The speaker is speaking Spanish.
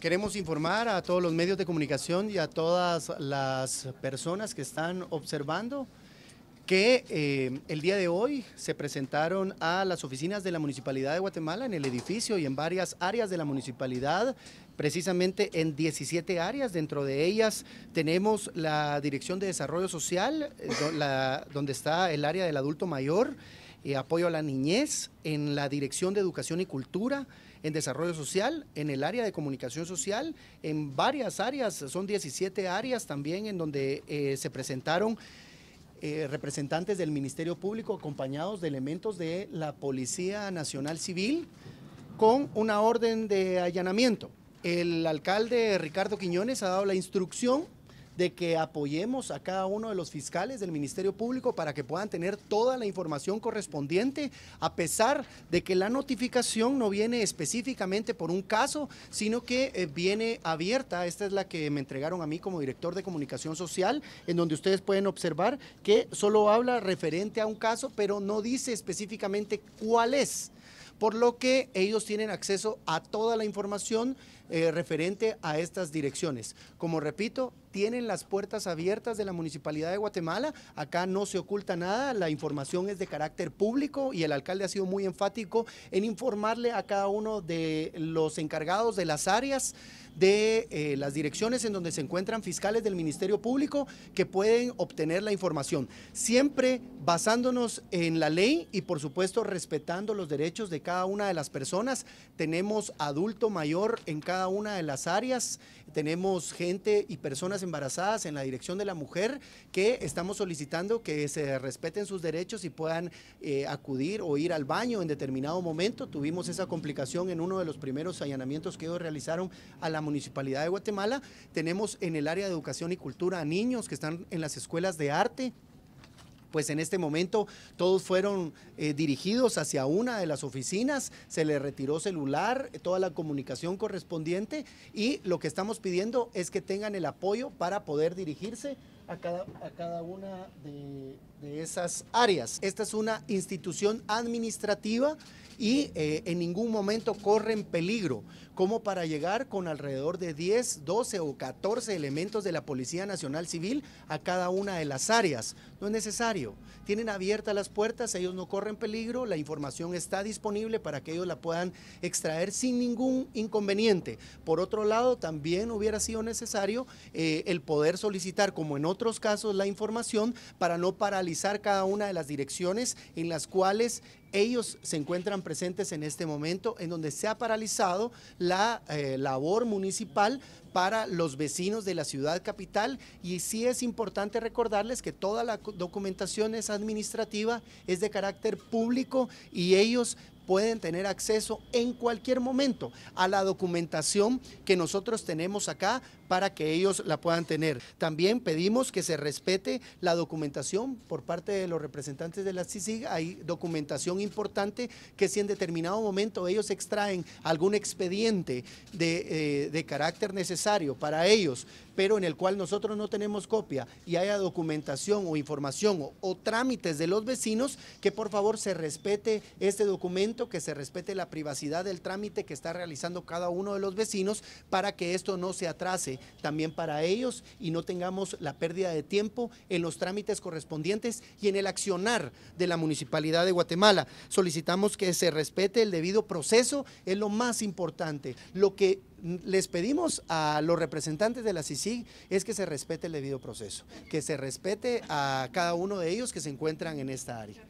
Queremos informar a todos los medios de comunicación y a todas las personas que están observando que eh, el día de hoy se presentaron a las oficinas de la Municipalidad de Guatemala en el edificio y en varias áreas de la municipalidad, precisamente en 17 áreas. Dentro de ellas tenemos la Dirección de Desarrollo Social, eh, donde está el área del adulto mayor, y eh, apoyo a la niñez, en la Dirección de Educación y Cultura, en desarrollo social, en el área de comunicación social, en varias áreas, son 17 áreas también en donde eh, se presentaron eh, representantes del Ministerio Público acompañados de elementos de la Policía Nacional Civil con una orden de allanamiento. El alcalde Ricardo Quiñones ha dado la instrucción de que apoyemos a cada uno de los fiscales del Ministerio Público para que puedan tener toda la información correspondiente, a pesar de que la notificación no viene específicamente por un caso, sino que eh, viene abierta. Esta es la que me entregaron a mí como director de comunicación social, en donde ustedes pueden observar que solo habla referente a un caso, pero no dice específicamente cuál es por lo que ellos tienen acceso a toda la información eh, referente a estas direcciones. Como repito, tienen las puertas abiertas de la Municipalidad de Guatemala, acá no se oculta nada, la información es de carácter público y el alcalde ha sido muy enfático en informarle a cada uno de los encargados de las áreas de eh, las direcciones en donde se encuentran fiscales del Ministerio Público que pueden obtener la información, siempre basándonos en la ley y por supuesto respetando los derechos de cada una de las personas. Tenemos adulto mayor en cada una de las áreas, tenemos gente y personas embarazadas en la dirección de la mujer que estamos solicitando que se respeten sus derechos y puedan eh, acudir o ir al baño en determinado momento. Tuvimos esa complicación en uno de los primeros allanamientos que ellos realizaron a la Municipalidad de Guatemala. Tenemos en el área de educación y cultura a niños que están en las escuelas de arte, pues en este momento todos fueron eh, dirigidos hacia una de las oficinas, se les retiró celular, toda la comunicación correspondiente y lo que estamos pidiendo es que tengan el apoyo para poder dirigirse a cada, a cada una de, de esas áreas. Esta es una institución administrativa y eh, en ningún momento corren peligro, como para llegar con alrededor de 10, 12 o 14 elementos de la Policía Nacional Civil a cada una de las áreas. No es necesario. Tienen abiertas las puertas, ellos no corren peligro, la información está disponible para que ellos la puedan extraer sin ningún inconveniente. Por otro lado, también hubiera sido necesario eh, el poder solicitar, como en otros casos, la información para no paralizar cada una de las direcciones en las cuales ellos se encuentran presentes en este momento en donde se ha paralizado la eh, labor municipal para los vecinos de la ciudad capital. Y sí es importante recordarles que toda la documentación es administrativa, es de carácter público y ellos pueden tener acceso en cualquier momento a la documentación que nosotros tenemos acá para que ellos la puedan tener. También pedimos que se respete la documentación por parte de los representantes de la CICIG. Hay documentación importante que si en determinado momento ellos extraen algún expediente de, eh, carácter necesario para ellos, pero en el cual nosotros no tenemos copia y haya documentación o información o trámites de los vecinos, que por favor se respete este documento, que se respete la privacidad del trámite que está realizando cada uno de los vecinos para que esto no se atrase también para ellos y no tengamos la pérdida de tiempo en los trámites correspondientes y en el accionar de la Municipalidad de Guatemala. Solicitamos que se respete el debido proceso, es lo más importante. Lo que les pedimos a los representantes de la CICIG es que se respete el debido proceso, que se respete a cada uno de ellos que se encuentran en esta área.